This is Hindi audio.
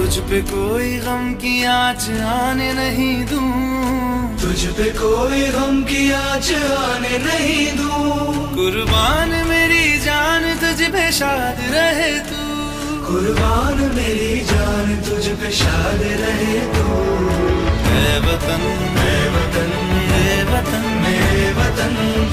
तुझ पे कोई गम की आज आने नहीं दू। तुझ पे कोई गम की आज आने नहीं दू। कुर्बान मेरी जान तुझ पे शाद रहे तू। कुर्बान मेरी जान तुझ पे शाद रहे तू। मैं वतन मैं वतन मैं वतन। मैं वतन।